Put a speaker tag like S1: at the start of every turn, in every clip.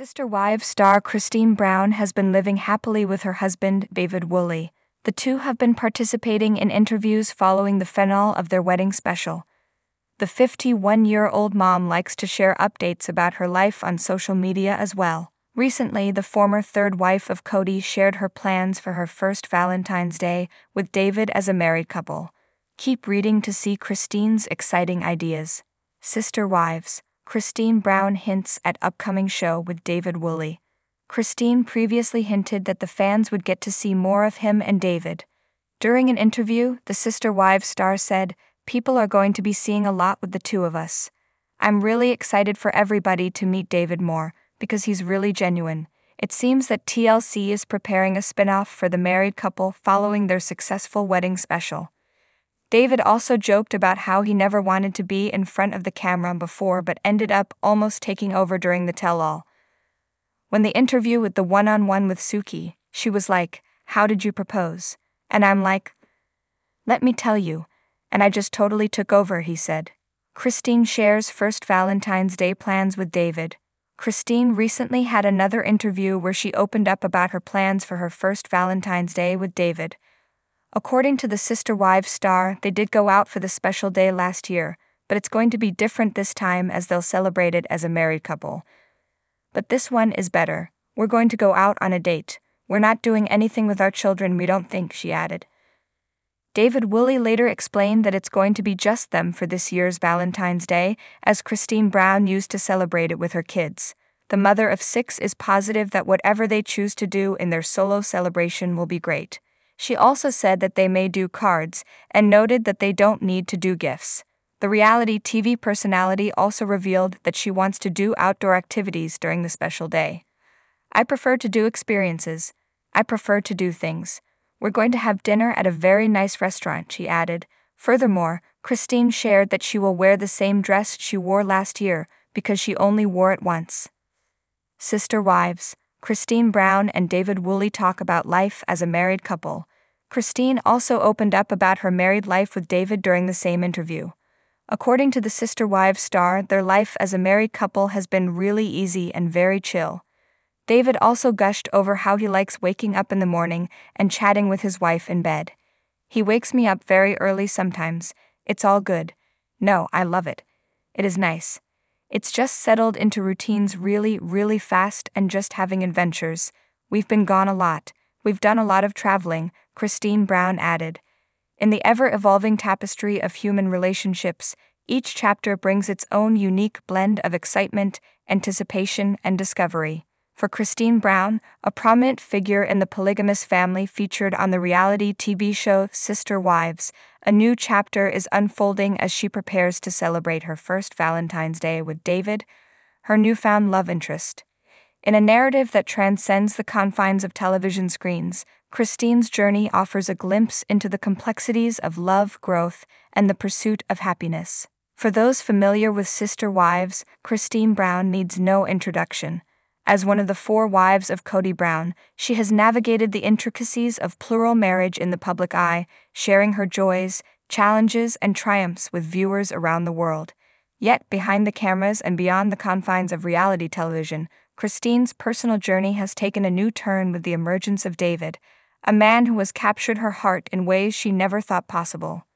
S1: Sister Wives star Christine Brown has been living happily with her husband, David Woolley. The two have been participating in interviews following the finale of their wedding special. The 51 year old mom likes to share updates about her life on social media as well. Recently, the former third wife of Kody shared her plans for her first Valentine's Day with David as a married couple. Keep reading to see Christine's exciting ideas. Sister Wives. Christine Brown hints at upcoming show with David Woolley. Christine previously hinted that the fans would get to see more of him and David. During an interview, the Sister Wives star said, People are going to be seeing a lot with the two of us. I'm really excited for everybody to meet David more, because he's really genuine. It seems that TLC is preparing a spin off for the married couple following their successful wedding special. David also joked about how he never wanted to be in front of the camera before but ended up almost taking over during the tell all. When the interview with the one on one with Suki, she was like, How did you propose? And I'm like, Let me tell you. And I just totally took over, he said. Christine shares first Valentine's Day plans with David. Christine recently had another interview where she opened up about her plans for her first Valentine's Day with David. According to the Sister Wives star, they did go out for the special day last year, but it's going to be different this time as they'll celebrate it as a married couple. But this one is better. We're going to go out on a date. We're not doing anything with our children, we don't think, she added. David Woolley later explained that it's going to be just them for this year's Valentine's Day, as Christine Brown used to celebrate it with her kids. The mother of six is positive that whatever they choose to do in their solo celebration will be great. She also said that they may do cards, and noted that they don't need to do gifts. The reality TV personality also revealed that she wants to do outdoor activities during the special day. I prefer to do experiences. I prefer to do things. We're going to have dinner at a very nice restaurant, she added. Furthermore, Christine shared that she will wear the same dress she wore last year because she only wore it once. Sister Wives Christine Brown and David Woolley talk about life as a married couple. Christine also opened up about her married life with David during the same interview. According to the Sister Wives star, their life as a married couple has been really easy and very chill. David also gushed over how he likes waking up in the morning and chatting with his wife in bed. He wakes me up very early sometimes. It's all good. No, I love it. It is nice. It's just settled into routines really, really fast and just having adventures. We've been gone a lot. We've done a lot of traveling, Christine Brown added. In the ever evolving tapestry of human relationships, each chapter brings its own unique blend of excitement, anticipation, and discovery. For Christine Brown, a prominent figure in the polygamous family featured on the reality TV show Sister Wives, a new chapter is unfolding as she prepares to celebrate her first Valentine's Day with David, her newfound love interest. In a narrative that transcends the confines of television screens, Christine's journey offers a glimpse into the complexities of love, growth, and the pursuit of happiness. For those familiar with Sister Wives, Christine Brown needs no introduction. As one of the four wives of Kody Brown, she has navigated the intricacies of plural marriage in the public eye, sharing her joys, challenges, and triumphs with viewers around the world. Yet, behind the cameras and beyond the confines of reality television, Christine's personal journey has taken a new turn with the emergence of David, a man who has captured her heart in ways she never thought possible.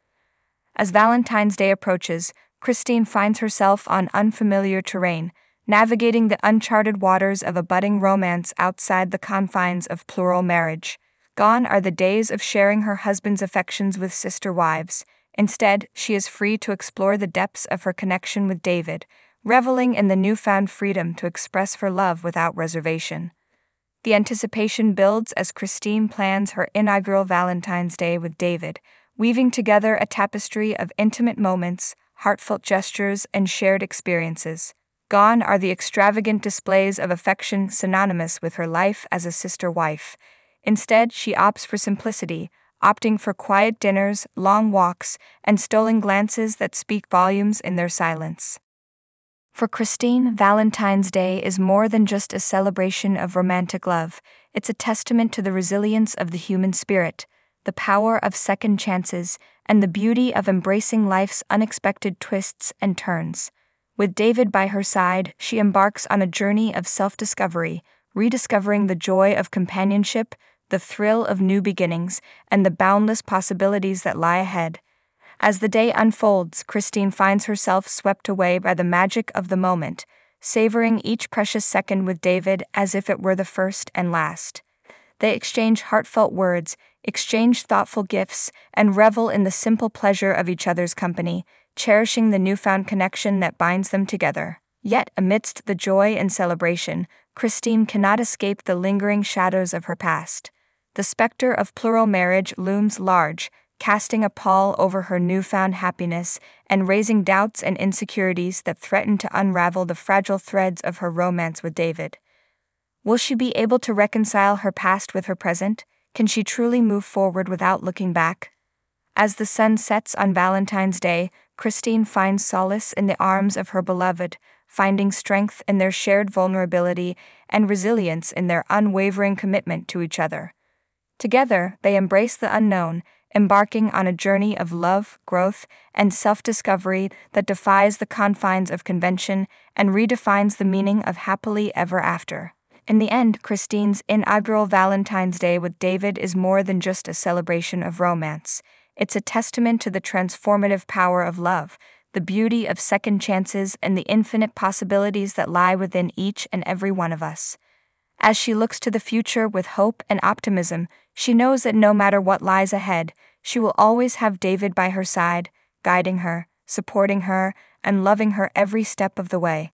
S1: As Valentine's Day approaches, Christine finds herself on unfamiliar terrain, navigating the uncharted waters of a budding romance outside the confines of plural marriage. Gone are the days of sharing her husband's affections with sister wives. Instead, she is free to explore the depths of her connection with David, reveling in the newfound freedom to express her love without reservation. The anticipation builds as Christine plans her inaugural Valentine's Day with David, weaving together a tapestry of intimate moments, heartfelt gestures, and shared experiences. Gone are the extravagant displays of affection synonymous with her life as a sister wife. Instead, she opts for simplicity, opting for quiet dinners, long walks, and stolen glances that speak volumes in their silence. For Christine, Valentine's Day is more than just a celebration of romantic love, it's a testament to the resilience of the human spirit, the power of second chances, and the beauty of embracing life's unexpected twists and turns. With David by her side, she embarks on a journey of self discovery, rediscovering the joy of companionship, the thrill of new beginnings, and the boundless possibilities that lie ahead. As the day unfolds, Christine finds herself swept away by the magic of the moment, savoring each precious second with David as if it were the first and last. They exchange heartfelt words, exchange thoughtful gifts, and revel in the simple pleasure of each other's company, cherishing the newfound connection that binds them together. Yet, amidst the joy and celebration, Christine cannot escape the lingering shadows of her past. The specter of plural marriage looms large, casting a pall over her newfound happiness and raising doubts and insecurities that threaten to unravel the fragile threads of her romance with David. Will she be able to reconcile her past with her present? Can she truly move forward without looking back? As the sun sets on Valentine's Day, Christine finds solace in the arms of her beloved, finding strength in their shared vulnerability and resilience in their unwavering commitment to each other. Together, they embrace the unknown, embarking on a journey of love, growth, and self discovery that defies the confines of convention and redefines the meaning of happily ever after. In the end, Christine's inaugural Valentine's Day with David is more than just a celebration of romance. It's a testament to the transformative power of love, the beauty of second chances, and the infinite possibilities that lie within each and every one of us. As she looks to the future with hope and optimism, she knows that no matter what lies ahead, she will always have David by her side, guiding her, supporting her, and loving her every step of the way.